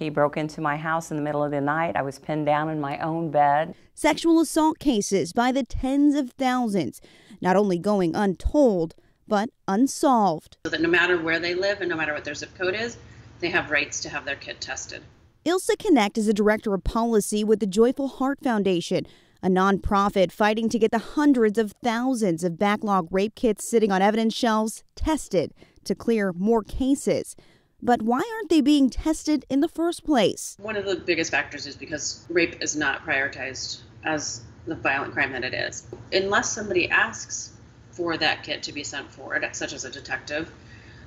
He broke into my house in the middle of the night. I was pinned down in my own bed. Sexual assault cases by the tens of thousands, not only going untold, but unsolved. So that no matter where they live and no matter what their zip code is, they have rights to have their kid tested. Ilse Knecht is a director of policy with the Joyful Heart Foundation, a nonprofit fighting to get the hundreds of thousands of backlog rape kits sitting on evidence shelves tested to clear more cases. But why aren't they being tested in the first place? One of the biggest factors is because rape is not prioritized as the violent crime that it is. Unless somebody asks for that kit to be sent forward, such as a detective,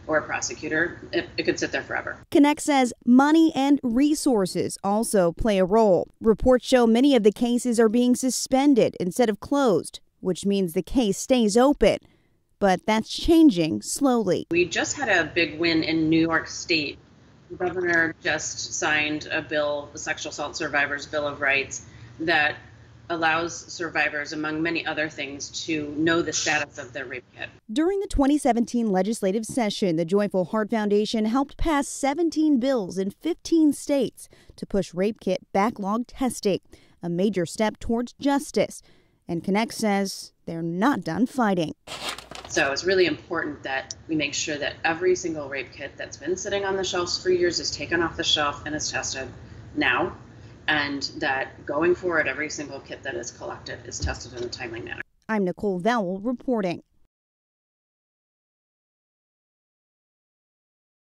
or a prosecutor, it, it, could sit there forever. Knecht says money and resources also play a role. Reports show many of the cases are being suspended instead of closed, which means the case stays open. But that's changing slowly. We just had a big win in New York State. The governor just signed a bill, the Sexual Assault Survivors Bill of Rights, that allows survivors, among many other things, to know the status of their rape kit. During the 2017 legislative session, the Joyful Heart Foundation helped pass 17 bills in 15 states to push rape kit backlog testing, a major step towards justice. And Knecht says they're not done fighting. So it's really important that we make sure that every single rape kit that's been sitting on the shelves for years is taken off the shelf and is tested now and that going forward, every single kit that is collected is tested in a timely manner. I'm Nicole Vowell reporting.